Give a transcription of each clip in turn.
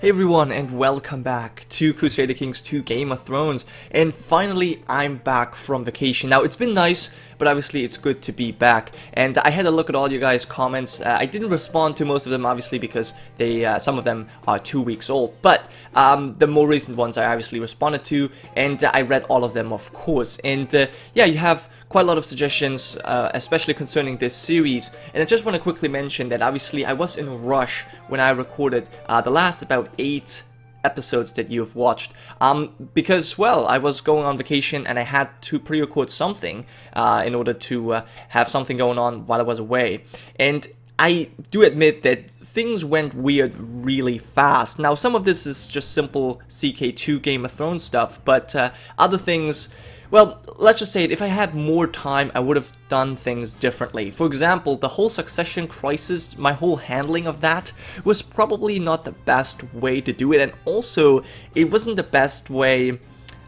Hey everyone and welcome back to Crusader Kings 2 Game of Thrones and finally I'm back from vacation. Now it's been nice but obviously it's good to be back and I had a look at all you guys comments. Uh, I didn't respond to most of them obviously because they uh, some of them are two weeks old but um, the more recent ones I obviously responded to and uh, I read all of them of course and uh, yeah you have quite a lot of suggestions, uh, especially concerning this series. And I just want to quickly mention that obviously I was in a rush when I recorded uh, the last about eight episodes that you've watched um, because well I was going on vacation and I had to pre-record something uh, in order to uh, have something going on while I was away and I do admit that things went weird really fast. Now some of this is just simple CK2 Game of Thrones stuff but uh, other things well, let's just say if I had more time, I would have done things differently. For example, the whole succession crisis, my whole handling of that was probably not the best way to do it, and also, it wasn't the best way,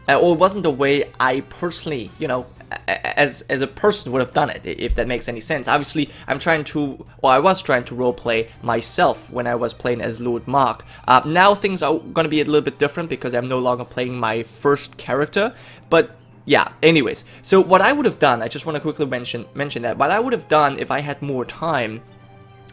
uh, or it wasn't the way I personally, you know, as as a person would have done it, if that makes any sense. Obviously, I'm trying to, or I was trying to roleplay myself when I was playing as Lord Mark. Uh, now things are going to be a little bit different because I'm no longer playing my first character, but yeah, anyways, so what I would have done, I just want to quickly mention mention that, what I would have done if I had more time,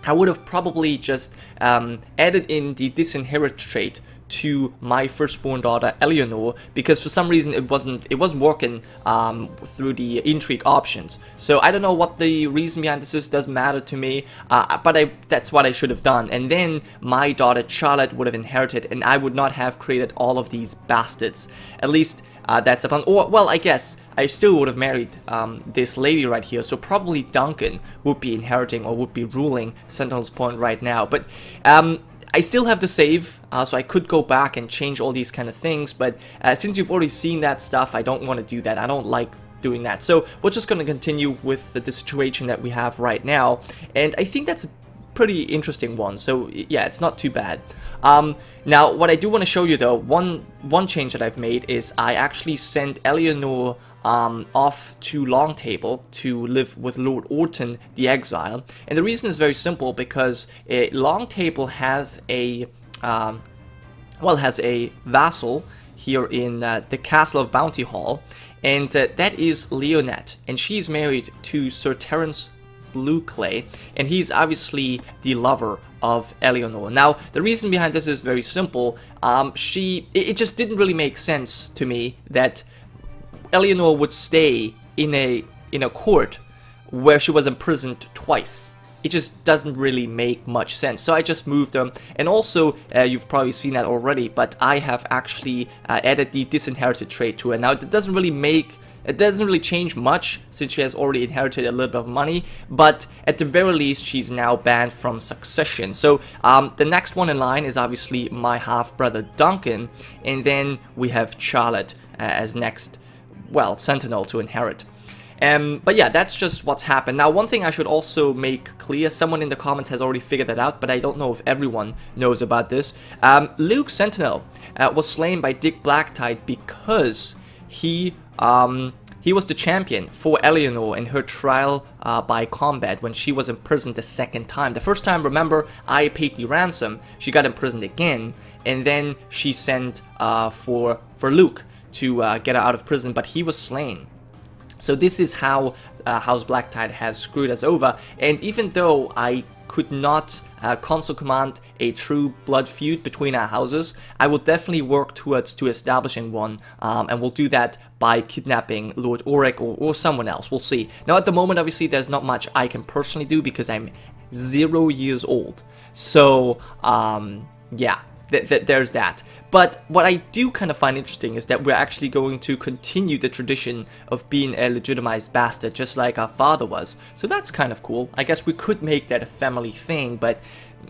I would have probably just um, added in the disinherit trait to my firstborn daughter Eleanor because for some reason it wasn't it wasn't working um, through the intrigue options. So I don't know what the reason behind this is. Doesn't matter to me. Uh, but I that's what I should have done. And then my daughter Charlotte would have inherited, and I would not have created all of these bastards. At least uh, that's upon, or well, I guess I still would have married um, this lady right here, so probably Duncan would be inheriting or would be ruling Sentinel's Point right now. But um, I still have to save, uh, so I could go back and change all these kind of things. But uh, since you've already seen that stuff, I don't want to do that. I don't like doing that. So we're just going to continue with the, the situation that we have right now. And I think that's a pretty interesting one. So yeah, it's not too bad. Um, now, what I do want to show you though, one one change that I've made is I actually sent Eleanor um, off to Longtable to live with Lord Orton the Exile. And the reason is very simple because uh, Longtable has a um, well has a vassal here in uh, the Castle of Bounty Hall, and uh, that is Leonette, and she's married to Sir Terence Blueclay, and he's obviously the lover of Eleanor. Now, the reason behind this is very simple. Um, she, it, it just didn't really make sense to me that Eleanor would stay in a in a court where she was imprisoned twice. It just doesn't really make much sense. So I just moved them. And also, uh, you've probably seen that already, but I have actually uh, added the disinherited trait to it. Now, it doesn't really make it doesn't really change much since she has already inherited a little bit of money, but at the very least she's now banned from succession. So um, the next one in line is obviously my half-brother Duncan, and then we have Charlotte uh, as next, well, Sentinel to inherit. Um, but yeah, that's just what's happened. Now, one thing I should also make clear, someone in the comments has already figured that out, but I don't know if everyone knows about this. Um, Luke Sentinel uh, was slain by Dick Blacktyde because he um, he was the champion for Eleanor in her trial uh, by combat when she was imprisoned the second time. The first time, remember, I paid the ransom. She got imprisoned again, and then she sent uh, for for Luke to uh, get her out of prison, but he was slain. So this is how uh, House Blacktyde has screwed us over. And even though I could not uh, console command a true blood feud between our houses, I will definitely work towards to establishing one, um, and we'll do that by kidnapping Lord Auric or, or someone else. We'll see. Now, at the moment, obviously, there's not much I can personally do because I'm zero years old. So, um, yeah, th th there's that. But what I do kind of find interesting is that we're actually going to continue the tradition of being a legitimized bastard just like our father was. So that's kind of cool. I guess we could make that a family thing, but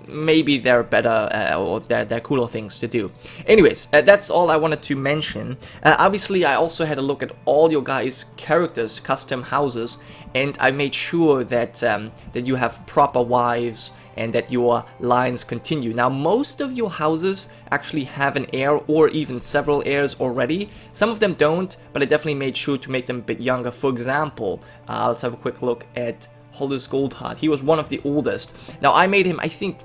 maybe there are better uh, or there, there are cooler things to do. Anyways, uh, that's all I wanted to mention. Uh, obviously, I also had a look at all your guys' characters' custom houses, and I made sure that um, that you have proper wives and that your lines continue. Now, most of your houses actually have an heir or even several heirs already. Some of them don't, but I definitely made sure to make them a bit younger. For example, let's have a quick look at Holders Goldheart. He was one of the oldest. Now, I made him, I think,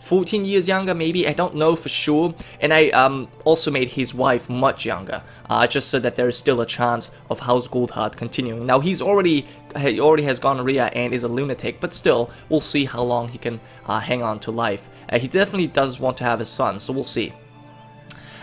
14 years younger, maybe. I don't know for sure. And I um, also made his wife much younger, uh, just so that there is still a chance of House Goldheart continuing. Now, he's already he already has gonorrhea and is a lunatic, but still, we'll see how long he can uh, hang on to life. Uh, he definitely does want to have a son, so we'll see.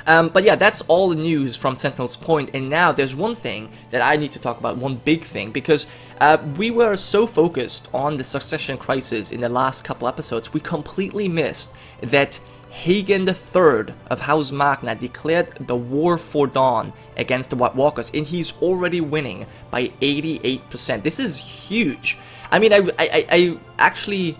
Um, but yeah, that's all the news from Sentinel's Point, and now there's one thing that I need to talk about, one big thing, because uh, we were so focused on the succession crisis in the last couple episodes, we completely missed that Hagen III of House Magna declared the war for Dawn against the White Walkers, and he's already winning by 88%. This is huge. I mean, I, I, I actually,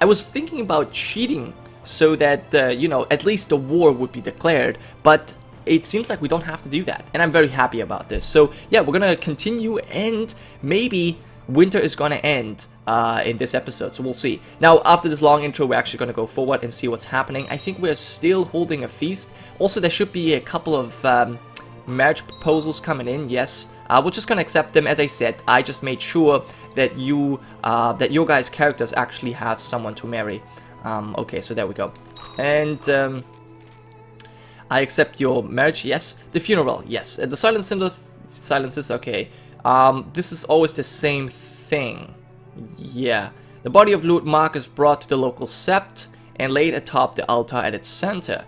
I was thinking about cheating so that, uh, you know, at least the war would be declared, but it seems like we don't have to do that, and I'm very happy about this. So yeah, we're gonna continue, and maybe winter is gonna end uh, in this episode, so we'll see. Now, after this long intro, we're actually gonna go forward and see what's happening. I think we're still holding a feast. Also, there should be a couple of um, marriage proposals coming in, yes. Uh, we're just gonna accept them, as I said, I just made sure that you, uh, that your guys' characters actually have someone to marry. Um, okay, so there we go. And um, I accept your marriage, yes. The funeral, yes. Uh, the silence symbol, silences, okay. Um, this is always the same thing. Yeah. The body of Lord Mark is brought to the local sept and laid atop the altar at its center.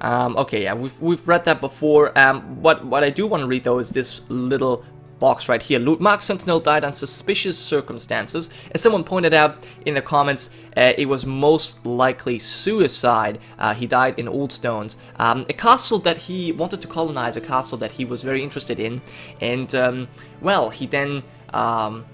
Um, okay, yeah, we've, we've read that before. Um, what, what I do want to read though is this little box right here. Mark Sentinel died under suspicious circumstances. As someone pointed out in the comments, uh, it was most likely suicide. Uh, he died in Oldstones, um, a castle that he wanted to colonize, a castle that he was very interested in. And, um, well, he then... Um,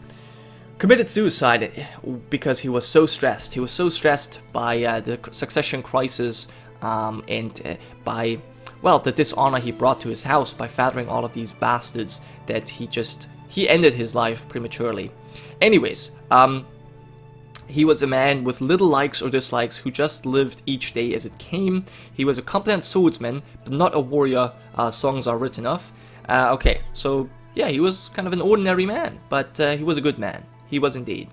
committed suicide because he was so stressed. He was so stressed by uh, the succession crisis um, and uh, by well, the dishonor he brought to his house by fathering all of these bastards that he just, he ended his life prematurely. Anyways, um, he was a man with little likes or dislikes who just lived each day as it came. He was a competent swordsman, but not a warrior, uh, songs are written of. Uh, okay, so yeah, he was kind of an ordinary man, but uh, he was a good man. He was indeed.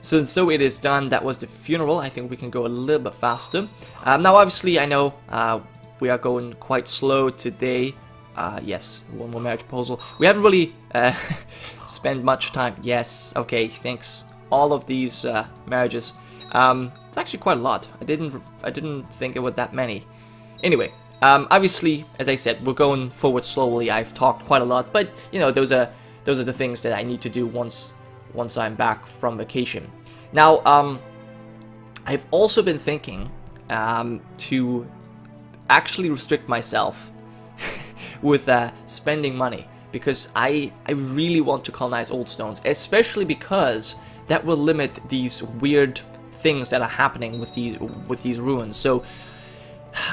So, so it is done. That was the funeral. I think we can go a little bit faster. Um, now, obviously, I know uh, we are going quite slow today. Uh, yes, one more marriage proposal. We haven't really uh, spent much time. Yes, okay, thanks. All of these uh, marriages. Um, it's actually quite a lot. I didn't, I didn't think it was that many. Anyway, um, obviously, as I said, we're going forward slowly. I've talked quite a lot, but you know, those are those are the things that I need to do once once I'm back from vacation. Now, um, I've also been thinking um, to actually restrict myself with uh, spending money because I, I really want to colonize Oldstones, especially because that will limit these weird things that are happening with these with these ruins. So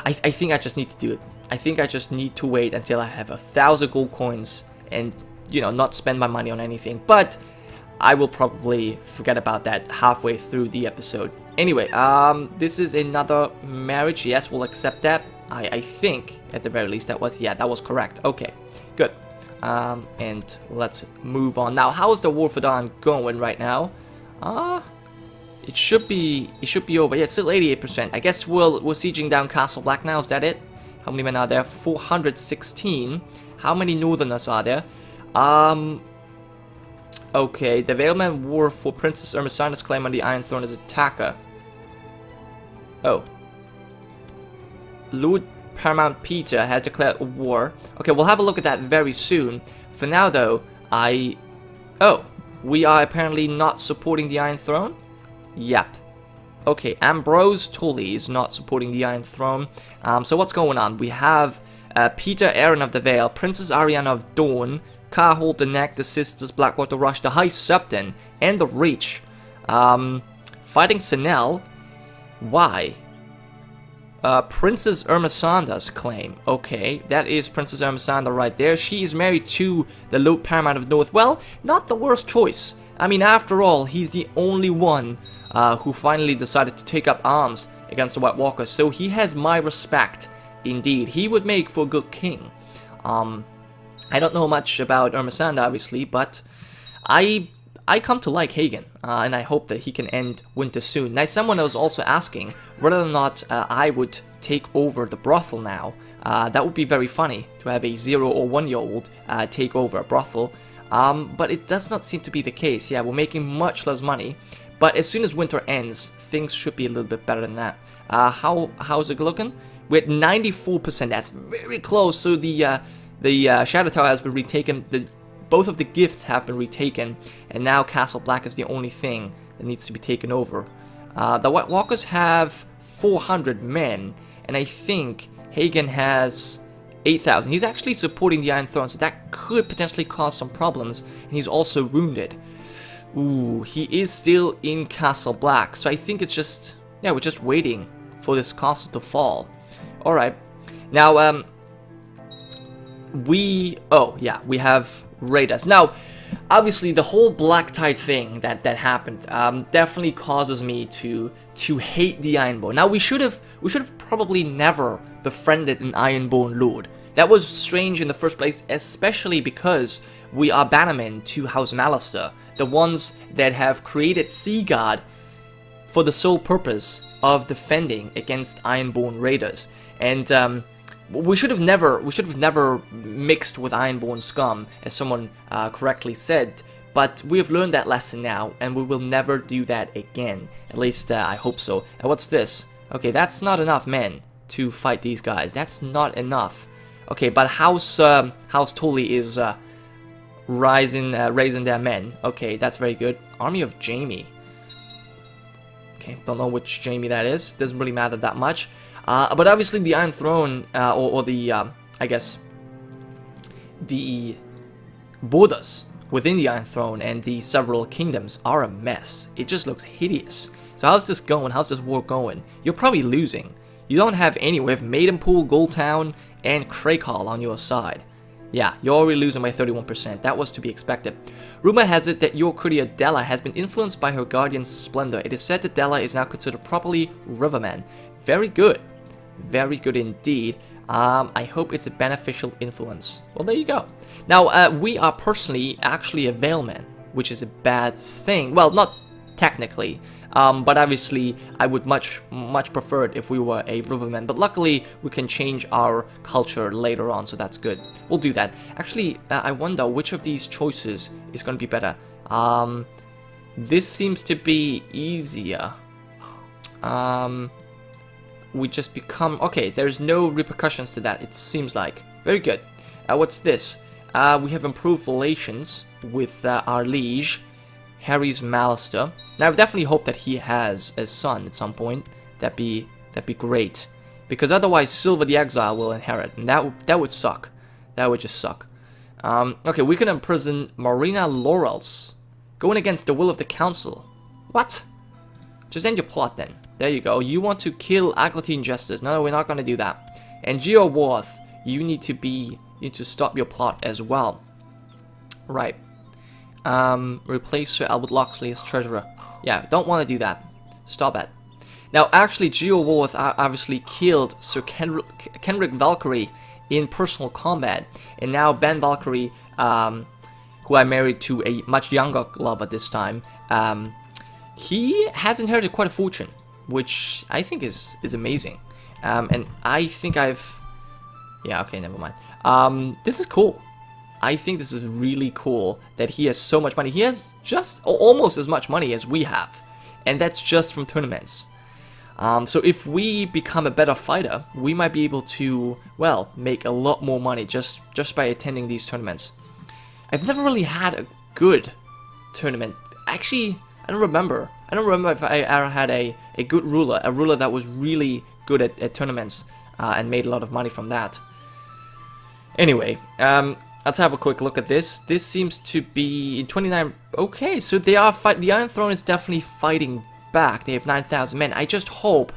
I, I think I just need to do it. I think I just need to wait until I have a thousand gold coins and you know not spend my money on anything. But I will probably forget about that halfway through the episode. Anyway, um, this is another marriage. Yes, we'll accept that. I, I think, at the very least, that was, yeah, that was correct. Okay, good. Um, and let's move on. Now, how is the War for Dawn going right now? Ah, uh, it should be, it should be over. Yeah, still 88%. I guess we'll, we're sieging down Castle Black now, is that it? How many men are there? 416. How many Northerners are there? Um, okay, the Valeman War for Princess Ermesanda's claim on the Iron Throne as attacker. Oh, Lord Paramount Peter has declared war. Okay, we'll have a look at that very soon. For now, though, I... Oh, we are apparently not supporting the Iron Throne? Yep. Okay, Ambrose Tully is not supporting the Iron Throne. Um, so what's going on? We have uh, Peter Arryn of the Vale, Princess Ariana of Dorne, Karhold the Neck, the Sisters, Blackwater Rush, the High Septon, and the Reach. Um, fighting Sinel? Why? Uh, Princess Ermesanda's claim. Okay, that is Princess Ermesanda right there. She is married to the Lord Paramount of North. Well, not the worst choice. I mean, after all, he's the only one uh, who finally decided to take up arms against the White Walkers, so he has my respect. Indeed, he would make for a good king. Um, I don't know much about Ermesanda, obviously, but I I come to like Hagen, uh, and I hope that he can end winter soon. Now, someone was also asking whether or not uh, I would take over the brothel now. Uh, that would be very funny to have a zero or one year old uh, take over a brothel. Um, but it does not seem to be the case. Yeah, we're making much less money. But as soon as winter ends, things should be a little bit better than that. Uh, how how's it looking? We're at 94%. That's very close. So the uh, the uh, Shadow Tower has been retaken. The both of the gifts have been retaken, and now Castle Black is the only thing that needs to be taken over. Uh, the White Walkers have 400 men, and I think Hagen has 8,000. He's actually supporting the Iron Throne, so that could potentially cause some problems, and he's also wounded. Ooh, he is still in Castle Black, so I think it's just, yeah, we're just waiting for this castle to fall. Alright, now, um, we, oh, yeah, we have Raiders. Now, obviously, the whole Blacktyde thing that, that happened, um, definitely causes me to, to hate the Ironborn. Now, we should have, we should have probably never befriended an Ironborn Lord. That was strange in the first place, especially because we are bannermen to House Mallister, the ones that have created Seagard for the sole purpose of defending against Ironborn raiders. And um, we should have never we should have never mixed with Ironborn scum, as someone uh, correctly said. But we have learned that lesson now, and we will never do that again. At least uh, I hope so. And what's this? Okay, that's not enough men to fight these guys. That's not enough. Okay, but House um, House Tully is uh, rising, uh, raising their men. Okay, that's very good. Army of Jamie. Okay, don't know which Jamie that is. Doesn't really matter that much. Uh, but obviously the Iron Throne, uh, or, or, the, um, I guess, the borders within the Iron Throne and the several kingdoms are a mess. It just looks hideous. So how's this going? How's this war going? You're probably losing. You don't have any with Maidenpool, Goldtown, and Craighall on your side. Yeah, you're already losing by 31%. That was to be expected. Rumor has it that your courtier Della has been influenced by her guardian's splendor. It is said that Della is now considered properly Riverman. Very good. Very good indeed. Um, I hope it's a beneficial influence. Well, there you go. Now, uh, we are personally actually a Valeman, which is a bad thing. Well, not technically. Um, but obviously, I would much, much prefer it if we were a Riverman. But luckily, we can change our culture later on, so that's good. We'll do that. Actually, uh, I wonder which of these choices is going to be better. Um, this seems to be easier. Um, we just become... Okay, there's no repercussions to that, it seems like. Very good. Uh, what's this? Uh, we have improved relations with uh, our liege. Harry's Mallister. Now, I definitely hope that he has a son at some point. That'd be that'd be great, because otherwise Silver the Exile will inherit, and that that would suck. That would just suck. Um, okay, we can imprison Marina Laurels, going against the will of the council. What? Just end your plot then. There you go. You want to kill Aglatine Justice. No, we're not going to do that. And Geo Worth, you need to be, you need to stop your plot as well. Right um, replace Sir Albert Locksley as treasurer. Yeah, don't want to do that. Stop it. Now, actually, Geoworth obviously killed Sir Kenrick, Kenrick Valkyrie in personal combat, and now Ben Valkyrie, um, who I married to a much younger lover this time, um, he has inherited quite a fortune, which I think is is amazing. Um, and I think I've, yeah, okay, never mind. Um, this is cool. I think this is really cool that he has so much money. He has just almost as much money as we have. And that's just from tournaments. Um, so if we become a better fighter, we might be able to, well, make a lot more money just, just by attending these tournaments. I've never really had a good tournament. Actually, I don't remember. I don't remember if I ever had a, a good ruler, a ruler that was really good at, at tournaments uh, and made a lot of money from that. Anyway, um, Let's have a quick look at this. This seems to be 29. Okay, so they are fight. The Iron Throne is definitely fighting back. They have 9,000 men. I just hope.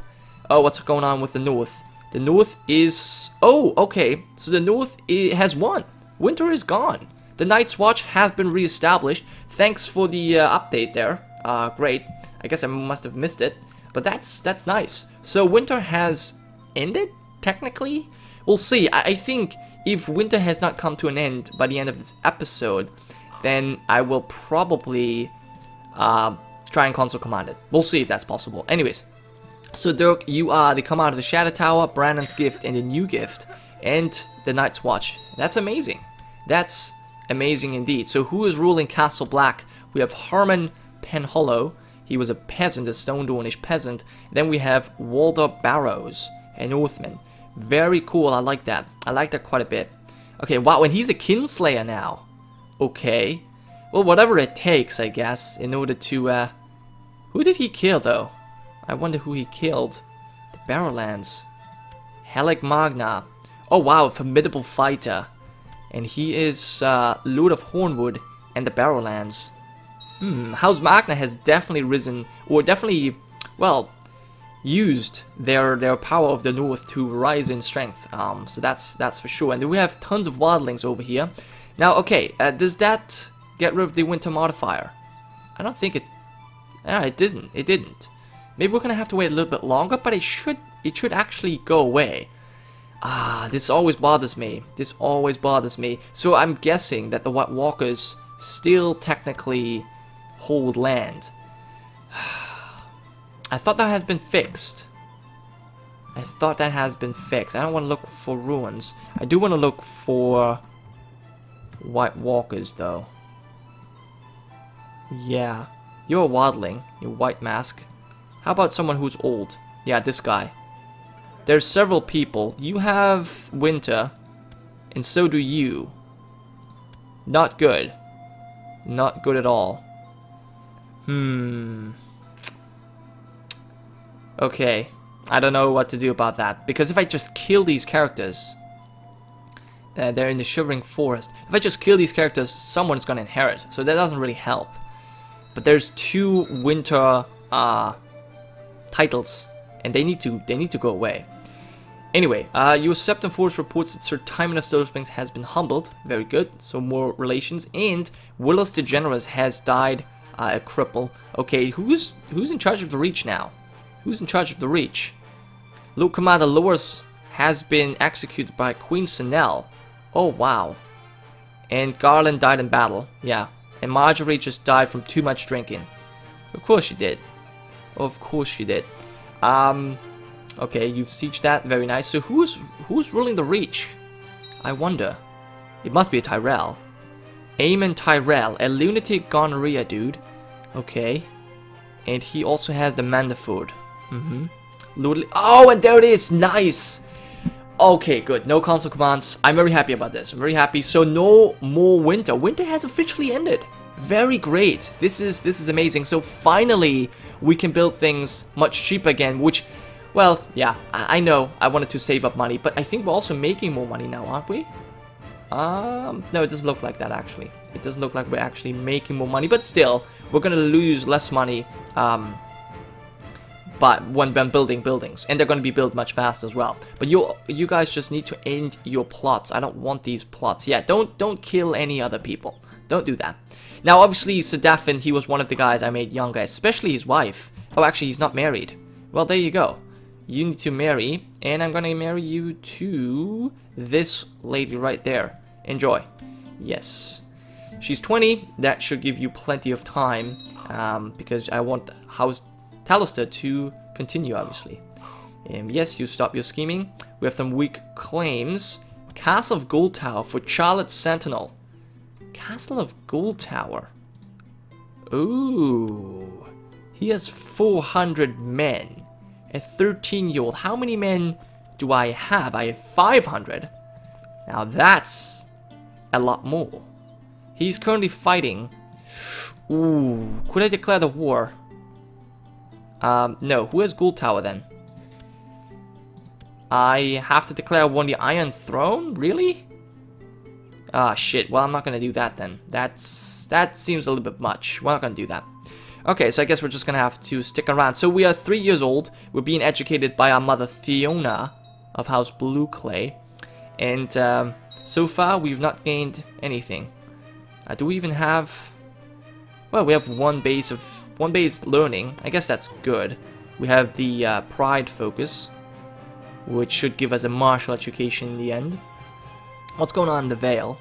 Oh, what's going on with the North? The North is. Oh, okay. So the North has won. Winter is gone. The Night's Watch has been reestablished. Thanks for the uh, update there. Uh, great. I guess I must have missed it, but that's that's nice. So winter has ended technically. We'll see. I, I think if winter has not come to an end by the end of this episode, then I will probably uh, try and console command it. We'll see if that's possible. Anyways, so Dirk, you are the command of the Shadow Tower, Brandon's Gift, and the new gift, and the Night's Watch. That's amazing. That's amazing indeed. So who is ruling Castle Black? We have Harmon Penhollow. He was a peasant, a Stone Dornish peasant. Then we have Walder Barrows, a Northman. Very cool, I like that. I like that quite a bit. Okay, wow, and he's a Kinslayer now. Okay. Well, whatever it takes, I guess, in order to, uh... Who did he kill, though? I wonder who he killed. The Barrowlands. Helic Magna. Oh, wow, formidable fighter. And he is, uh, Lord of Hornwood and the Barrowlands. Hmm, House Magna has definitely risen, or definitely, well, used their their power of the north to rise in strength. Um, so that's that's for sure. And we have tons of wildlings over here. Now, okay, uh, does that get rid of the winter modifier? I don't think it. Yeah, it didn't. It didn't. Maybe we're gonna have to wait a little bit longer, but it should it should actually go away. Ah, this always bothers me. This always bothers me. So I'm guessing that the White Walkers still technically hold land. I thought that has been fixed. I thought that has been fixed. I don't want to look for ruins. I do want to look for White Walkers, though. Yeah. You're a wildling. You're white mask. How about someone who's old? Yeah, this guy. There's several people. You have Winter. And so do you. Not good. Not good at all. Hmm. Okay, I don't know what to do about that. Because if I just kill these characters, uh, they're in the Shivering Forest. If I just kill these characters, someone's gonna inherit. So that doesn't really help. But there's two winter uh, titles, and they need to they need to go away. Anyway, uh, your Septon Force reports that Sir Timon of Silversprings has been humbled. Very good. So more relations. And Willis DeGeneres has died uh, a cripple. Okay, who's who's in charge of the Reach now? Who's in charge of the Reach? Commander Loras has been executed by Queen Sinel. Oh, wow. And Garlan died in battle. Yeah. And Margaery just died from too much drinking. Of course she did. Of course she did. Um, okay, you've sieged that. Very nice. So who's who's ruling the Reach? I wonder. It must be a Tyrell. Aemon Tyrell, a lunatic gonorrhea dude. Okay. And he also has the Mandaford. Mm-hmm. Oh, and there it is! Nice! Okay, good. No console commands. I'm very happy about this. I'm very happy. So no more winter. Winter has officially ended. Very great. This is this is amazing. So finally we can build things much cheaper again, which well, yeah, I, I know I wanted to save up money, but I think we're also making more money now, aren't we? Um, no, it doesn't look like that actually. It doesn't look like we're actually making more money, but still, we're gonna lose less money um, but when I'm building buildings, and they're going to be built much faster as well. But you you guys just need to end your plots. I don't want these plots. Yeah, don't don't kill any other people. Don't do that. Now, obviously, Sedafin, he was one of the guys I made younger, especially his wife. Oh, actually, he's not married. Well, there you go. You need to marry, and I'm gonna marry you to this lady right there. Enjoy. Yes. She's 20. That should give you plenty of time, um, because I want House Talister to continue, obviously. And yes, you stop your scheming. We have some weak claims. Castle of Gold Tower for Charlotte Sentinel. Castle of Gold Tower. Ooh. He has 400 men. A 13-year-old. How many men do I have? I have 500. Now that's a lot more. He's currently fighting. Ooh. Could I declare the war? Um, no. Who has Gold Tower then? I have to declare one the Iron Throne? Really? Ah, shit. Well, I'm not gonna do that then. That's That seems a little bit much. We're not gonna do that. Okay, so I guess we're just gonna have to stick around. So we are three years old. We're being educated by our mother, Fiona, of House Blue Clay. And um, so far, we've not gained anything. Uh, do we even have... Well, we have one base of one base learning, I guess that's good. We have the uh, Pride focus, which should give us a martial education in the end. What's going on in the Vale?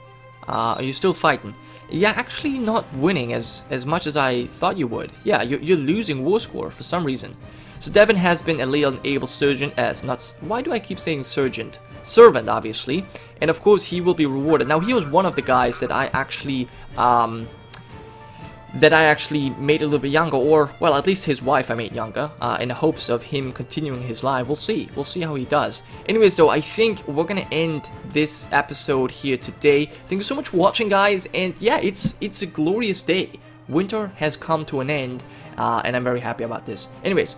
Uh, are you still fighting? Yeah, actually not winning as, as much as I thought you would. Yeah, you're, you're losing war score for some reason. So Devin has been a little able surgeon as not why do I keep saying sergeant? Servant obviously, and of course he will be rewarded. Now he was one of the guys that I actually um, that I actually made a little bit younger, or, well, at least his wife I made younger, uh, in hopes of him continuing his life. We'll see. We'll see how he does. Anyways, though, I think we're gonna end this episode here today. Thank you so much for watching, guys, and yeah, it's, it's a glorious day. Winter has come to an end, uh, and I'm very happy about this. Anyways,